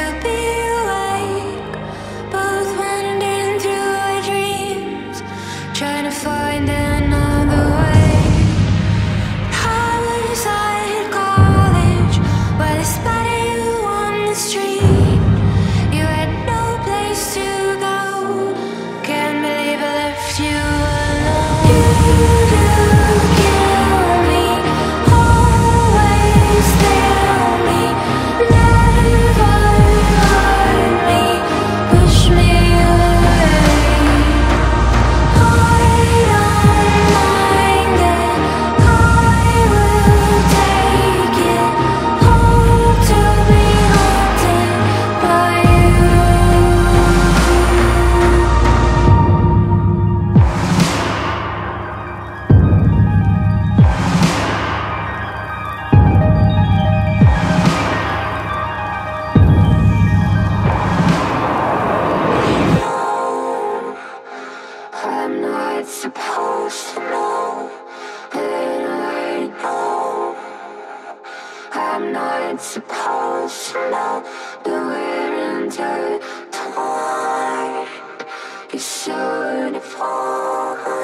supposed Supposed to know that we're intertwined You should have fallen hold of your